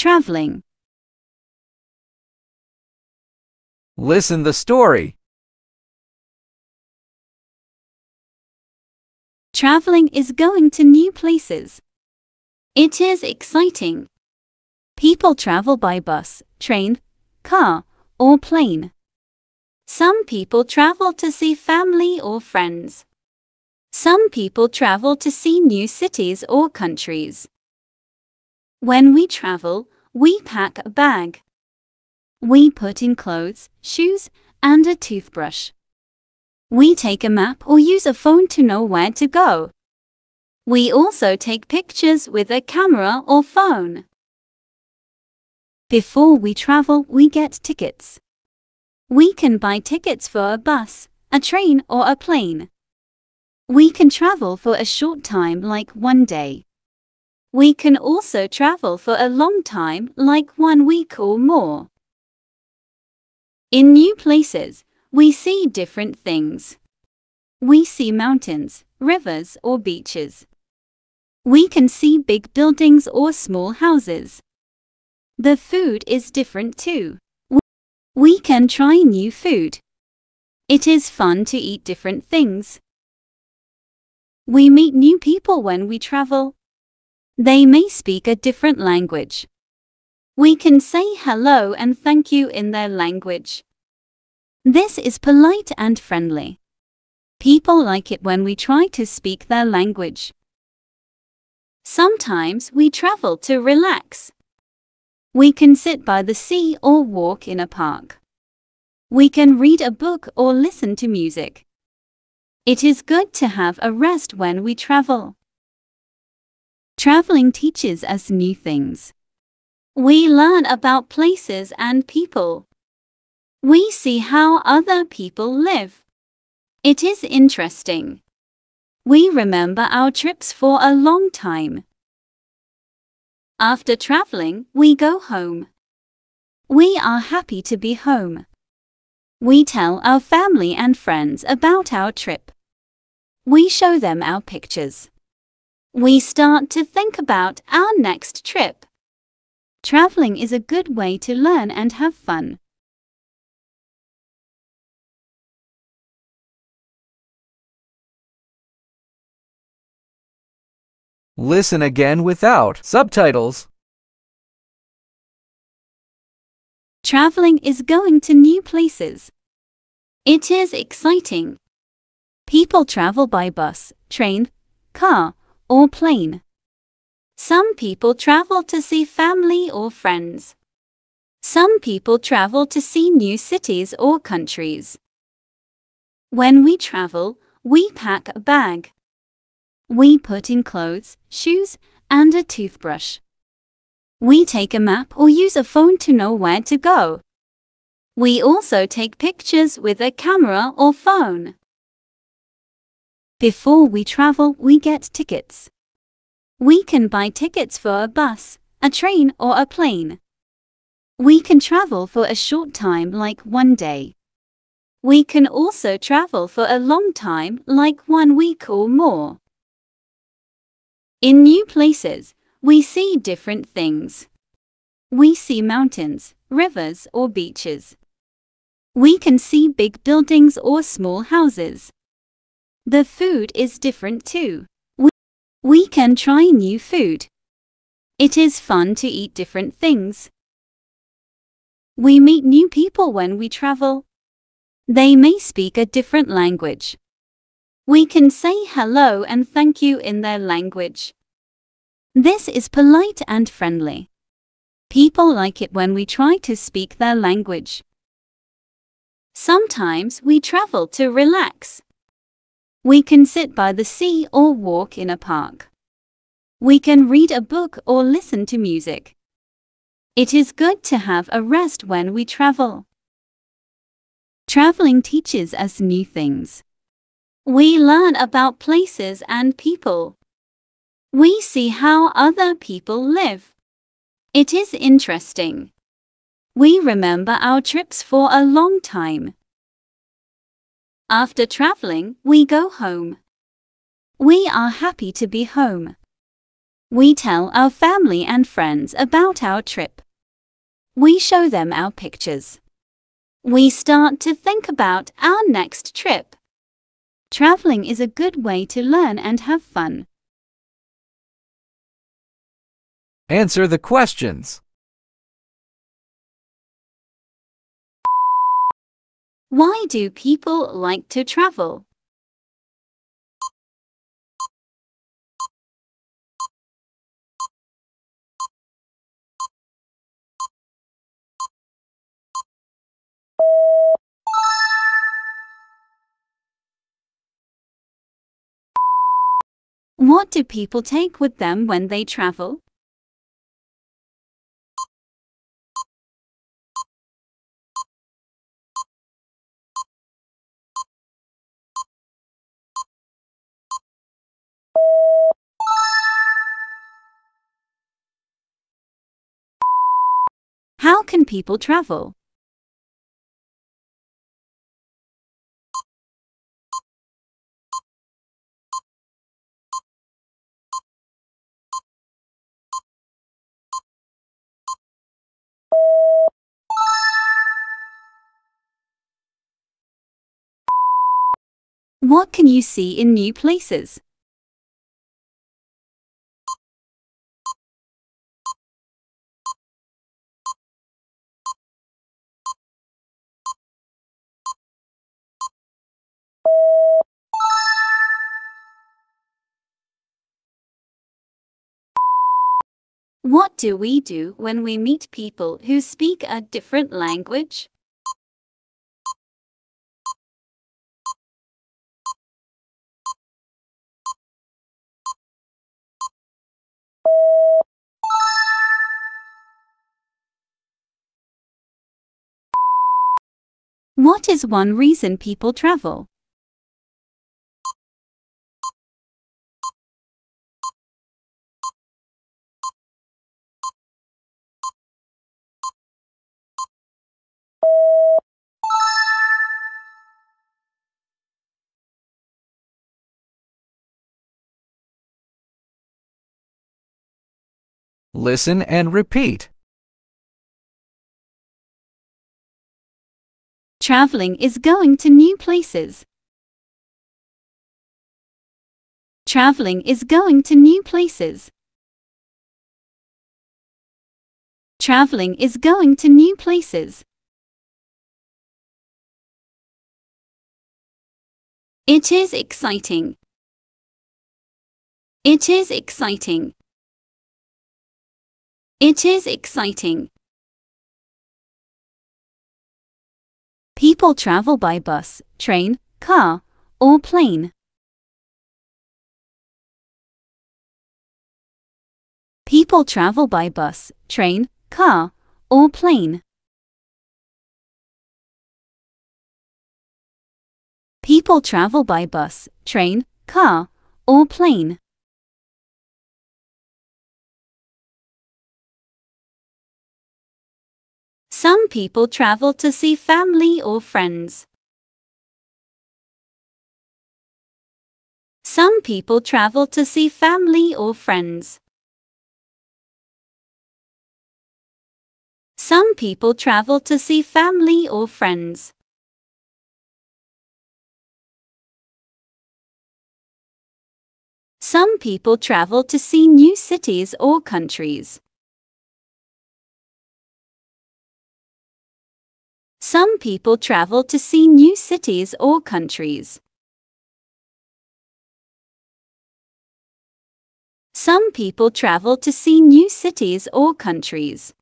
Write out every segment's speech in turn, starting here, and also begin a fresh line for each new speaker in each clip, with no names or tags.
Traveling.
Listen the story.
Traveling is going to new places. It is exciting. People travel by bus, train, car, or plane. Some people travel to see family or friends. Some people travel to see new cities or countries. When we travel, we pack a bag. We put in clothes, shoes, and a toothbrush. We take a map or use a phone to know where to go. We also take pictures with a camera or phone. Before we travel, we get tickets. We can buy tickets for a bus, a train, or a plane. We can travel for a short time, like one day. We can also travel for a long time, like one week or more. In new places, we see different things. We see mountains, rivers, or beaches. We can see big buildings or small houses. The food is different too. We can try new food. It is fun to eat different things. We meet new people when we travel. They may speak a different language. We can say hello and thank you in their language. This is polite and friendly. People like it when we try to speak their language. Sometimes we travel to relax. We can sit by the sea or walk in a park. We can read a book or listen to music. It is good to have a rest when we travel. Traveling teaches us new things. We learn about places and people. We see how other people live. It is interesting. We remember our trips for a long time. After traveling, we go home. We are happy to be home. We tell our family and friends about our trip. We show them our pictures. We start to think about our next trip. Traveling is a good way to learn and have fun.
Listen again without subtitles.
Traveling is going to new places. It is exciting. People travel by bus, train, car, or plane. Some people travel to see family or friends. Some people travel to see new cities or countries. When we travel, we pack a bag. We put in clothes, shoes, and a toothbrush. We take a map or use a phone to know where to go. We also take pictures with a camera or phone. Before we travel, we get tickets. We can buy tickets for a bus, a train, or a plane. We can travel for a short time, like one day. We can also travel for a long time, like one week or more. In new places, we see different things. We see mountains, rivers, or beaches. We can see big buildings or small houses. The food is different too. We, we can try new food. It is fun to eat different things. We meet new people when we travel. They may speak a different language. We can say hello and thank you in their language. This is polite and friendly. People like it when we try to speak their language. Sometimes we travel to relax. We can sit by the sea or walk in a park. We can read a book or listen to music. It is good to have a rest when we travel. Traveling teaches us new things. We learn about places and people. We see how other people live. It is interesting. We remember our trips for a long time. After traveling, we go home. We are happy to be home. We tell our family and friends about our trip. We show them our pictures. We start to think about our next trip. Traveling is a good way to learn and have fun.
Answer the questions.
Why do people like to travel? What do people take with them when they travel? People travel? What can you see in new places? What do we do when we meet people who speak a different language? What is one reason people travel?
Listen and repeat.
Traveling is going to new places. Traveling is going to new places. Traveling is going to new places. It is exciting. It is exciting. It is exciting. People travel by bus, train, car, or plane. People travel by bus, train, car, or plane. People travel by bus, train, car, or plane. Some people travel to see family or friends. Some people travel to see family or friends. Some people travel to see family or friends. Some people travel to see new cities or countries. Some people travel to see new cities or countries. Some people travel to see new cities or countries.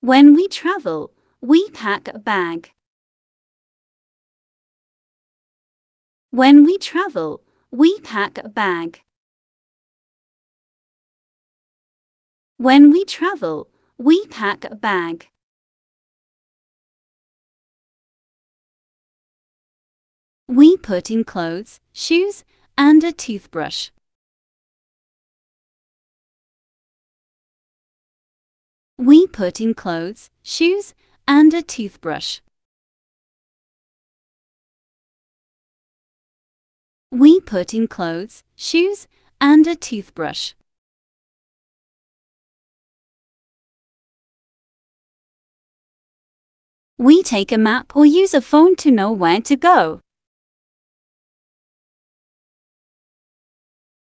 When we travel, we pack a bag. When we travel, we pack a bag. When we travel, we pack a bag. We put in clothes, shoes, and a toothbrush. We put in clothes, shoes, and a toothbrush. We put in clothes, shoes, and a toothbrush. We take a map or use a phone to know where to go.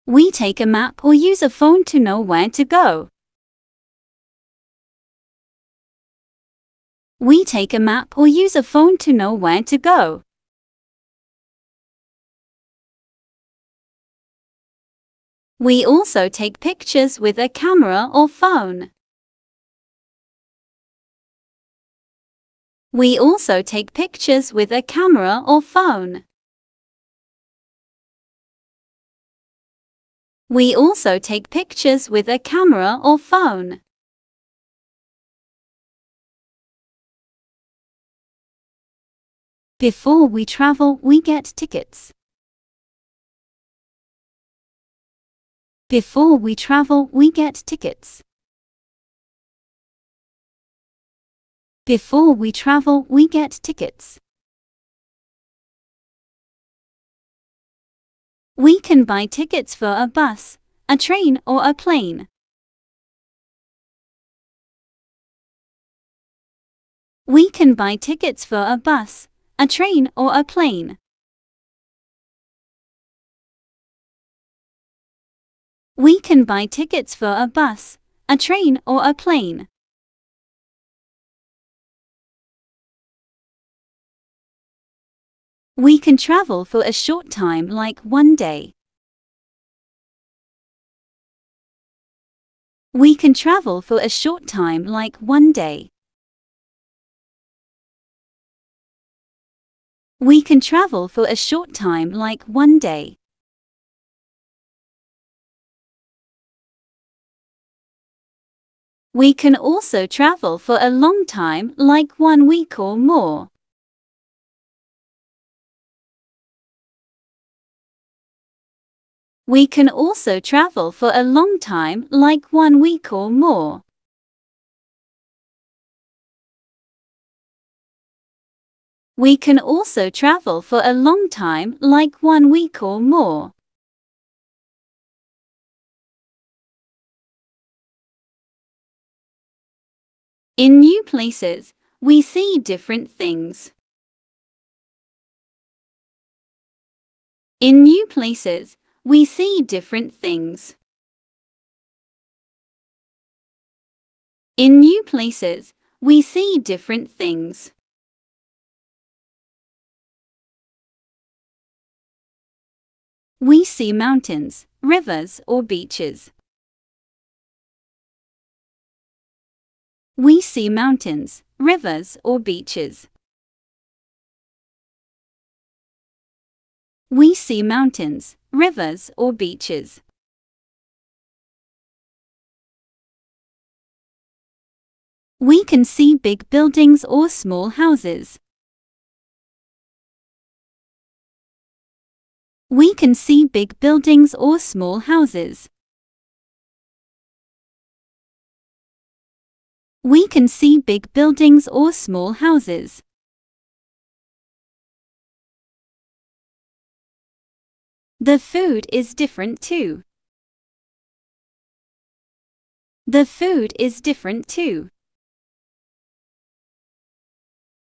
We take a map or use a phone to know where to go. We take a map or use a phone to know where to go. We also take pictures with a camera or phone. We also take pictures with a camera or phone. We also take pictures with a camera or phone. Before we travel, we get tickets. Before we travel, we get tickets. Before we travel, we get tickets. We can buy tickets for a bus, a train, or a plane. We can buy tickets for a bus, a train, or a plane. We can buy tickets for a bus, a train, or a plane. We can travel for a short time like one day. We can travel for a short time like one day. We can travel for a short time like one day. We can also travel for a long time like one week or more. We can also travel for a long time like one week or more. We can also travel for a long time like one week or more. In new places, we see different things. In new places, we see different things. In new places, we see different things. We see mountains, rivers, or beaches. We see mountains, rivers, or beaches. We see mountains, rivers, or beaches. We can see big buildings or small houses. We can see big buildings or small houses. We can see big buildings or small houses. The food is different too. The food is different too.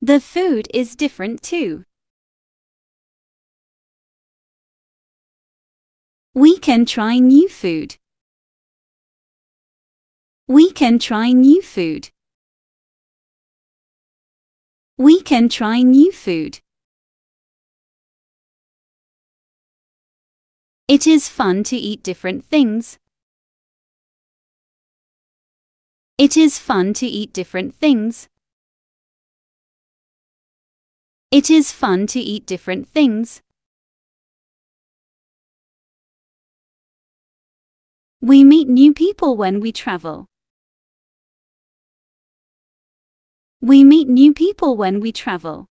The food is different too. We can try new food. We can try new food. We can try new food. It is fun to eat different things. It is fun to eat different things. It is fun to eat different things. We meet new people when we travel. We meet new people when we travel.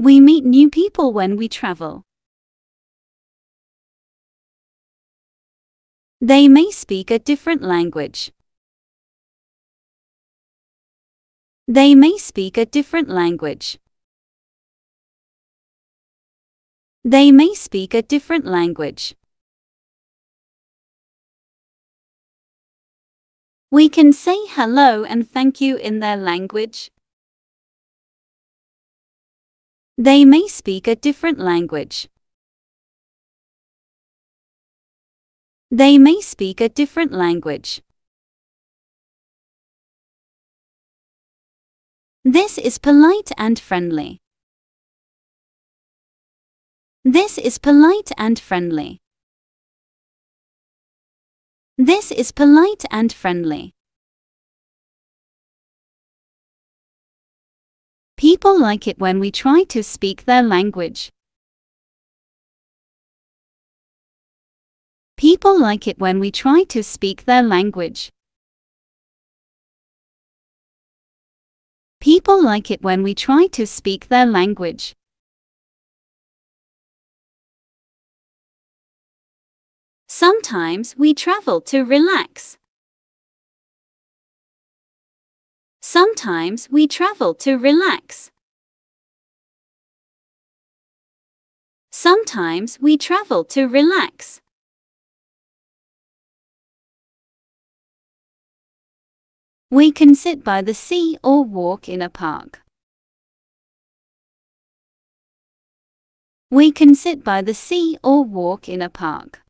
We meet new people when we travel. They may speak a different language. They may speak a different language. They may speak a different language. We can say hello and thank you in their language. They may speak a different language. They may speak a different language. This is polite and friendly. This is polite and friendly. This is polite and friendly. People like it when we try to speak their language. People like it when we try to speak their language. People like it when we try to speak their language. Sometimes we travel to relax. Sometimes we travel to relax. Sometimes we travel to relax. We can sit by the sea or walk in a park. We can sit by the sea or walk in a park.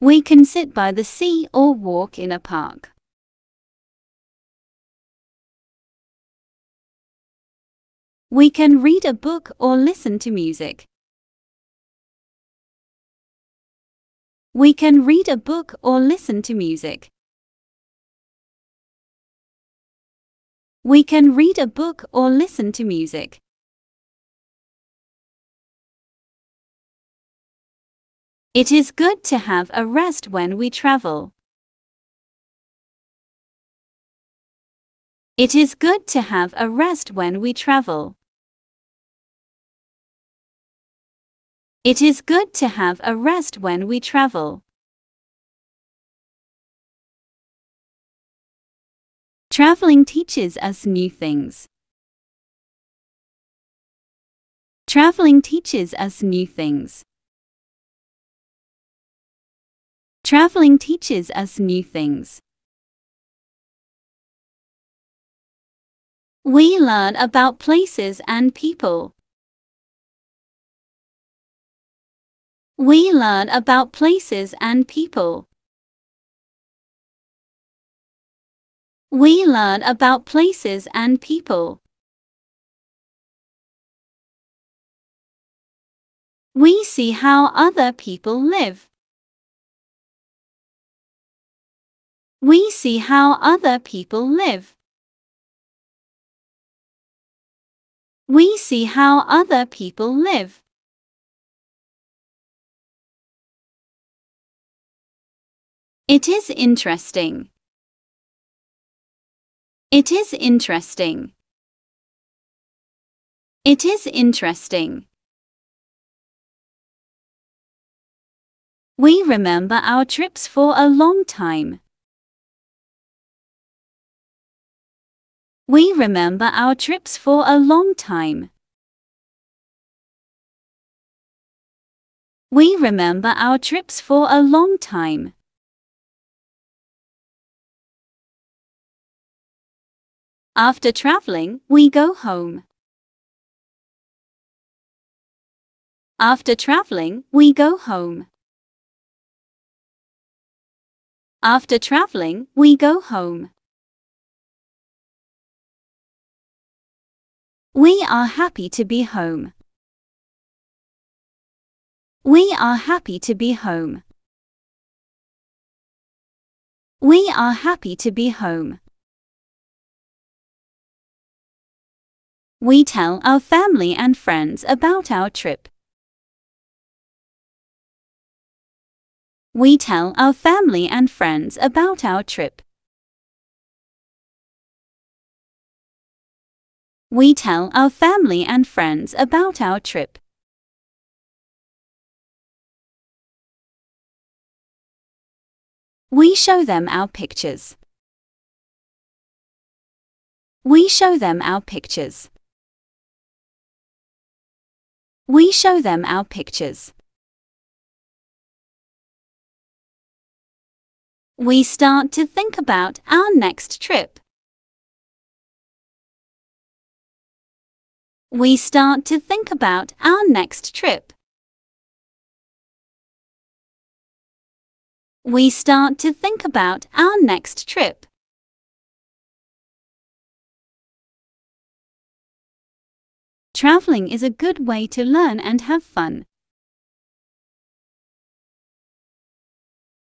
We can sit by the sea or walk in a park. We can read a book or listen to music. We can read a book or listen to music. We can read a book or listen to music. It is good to have a rest when we travel. It is good to have a rest when we travel. It is good to have a rest when we travel. Traveling teaches us new things. Traveling teaches us new things. Traveling teaches us new things. We learn about places and people. We learn about places and people. We learn about places and people. We see how other people live. We see how other people live. We see how other people live. It is interesting. It is interesting. It is interesting. We remember our trips for a long time. We remember our trips for a long time. We remember our trips for a long time. After traveling, we go home. After traveling, we go home. After traveling, we go home. We are happy to be home. We are happy to be home. We are happy to be home. We tell our family and friends about our trip. We tell our family and friends about our trip. We tell our family and friends about our trip. We show them our pictures. We show them our pictures. We show them our pictures. We start to think about our next trip. We start to think about our next trip. We start to think about our next trip. Traveling is a good way to learn and have fun.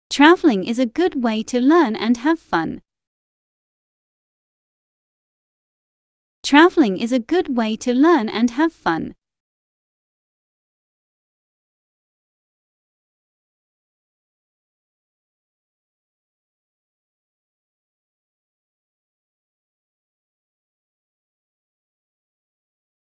Traveling is a good way to learn and have fun. Traveling is a good way to learn and have fun.